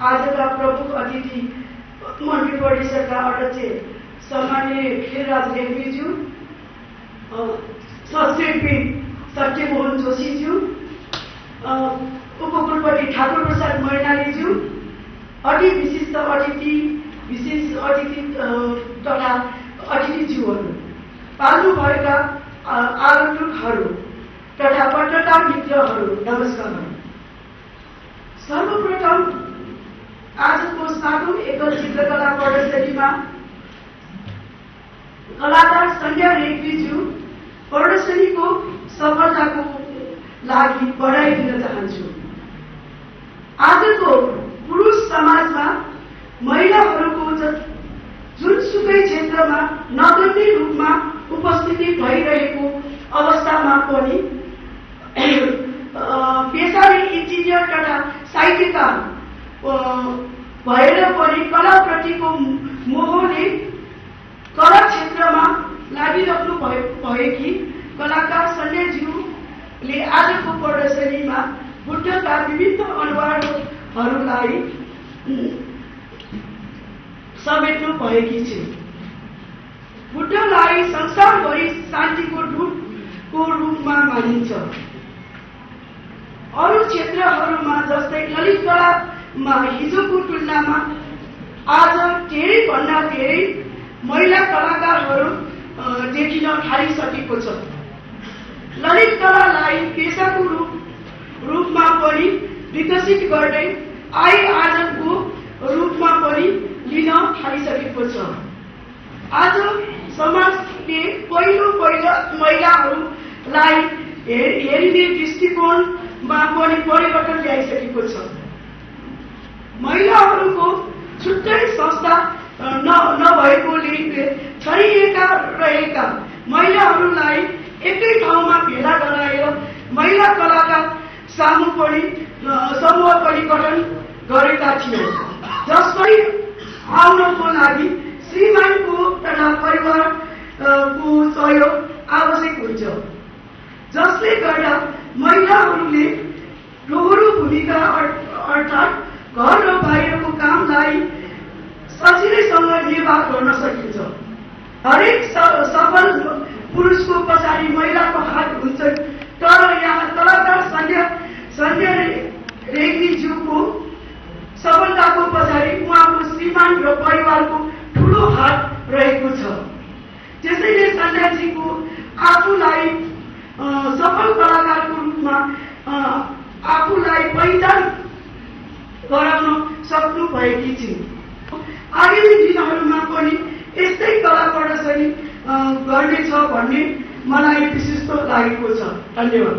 आजका प्रमुख अतिथि मन्त्री परिषदका अध्यक्ष सम्मान्य खिलराज रेग्मीज्यू संस्कृतविद सत्यमोहन जोशीज्यू उपकुलपति ठाकुर प्रसाद मैनालीज्यू अति विशिष्ट अतिथि विशेष अतिथि तथा अतिथिज्यूहरू पाल्नुभएका आगन्तुकहरू तथा पत्रकार मित्रहरू नमस्कार सर्वप्रथम कलाकार सन्ध्या रेग्मीज्यू प्रदर्शनीको सफलताको लागि बधाई दिन चाहन्छु। आजको पुरुष समाजमा महिलाहरूको जुनसुकै क्षेत्रमा नगन्य रूपमा उपस्थिति भइरहेको अवस्थामा पनि पेसाले इन्जिनियर तथा साहित्यकार भएर पनि कलाप्रतिको मोहले कला क्षेत्रमा लागिरहनु भए भएकी कलाकार सन्याज्यूले आजको प्रदर्शनीमा बुद्धका विभिन्न अनुहारहरूलाई समेट्नु भएकी छिन्। बुद्धलाई संसारभरि शान्तिको दूतको रूपमा मानिन्छ। अरू क्षेत्रहरूमा जस्तै ललित हिजोको तुलनामा आज धेरैभन्दा धेरै महिला कलाकारहरू देखिन थालिसकेको छ। ललित कलालाई पेसाको रूप रूपमा पनि विकसित गर्दै आय आर्जनको रूपमा पनि लिन थालिसकेको छ। आज समाजले पहिलो पहिलो महिलाहरूलाई हेरिने दृष्टिकोणमा पनि परिवर्तन ल्याइसकेको छ। महिलाहरूको छुट्टै संस्था न नभएकोले छरिएका रहेका महिलाहरूलाई एकै ठाउँमा भेला गराएर महिला कलाकार सामु पनि समूह पनि गठन गरेका थिए। जसलाई आउनको लागि श्रीमानको तथा परिवारको सहयोग आवश्यक हुन्छ। जसले गर्दा महिलाहरूले दोहोरो भूमिका अर- अर्थात् घर र बाहिरको कामलाई सजिलैसँग निर्वाह गर्न सकिन्छ। हरेक सफल पुरुषको पछाडि महिलाको हात हुन्छ तर यहाँ कलाकार सन्ध्या सन्ध्या रेग्मीज्यूको सफलताको पछाडि उहाँको श्रीमान र परिवारको ठुलो हात रहेको छ। त्यसैले सन्ध्याजीको आफूलाई सफल कलाकारको रूपमा आफूलाई पहिचान गराउन सक्नु भएकी छिन्। आगामी दिनहरूमा पनि यस्तै कला प्रदर्शनी गर्नेछ भन्ने मलाई विशिष्ट लागेको छ। धन्यवाद।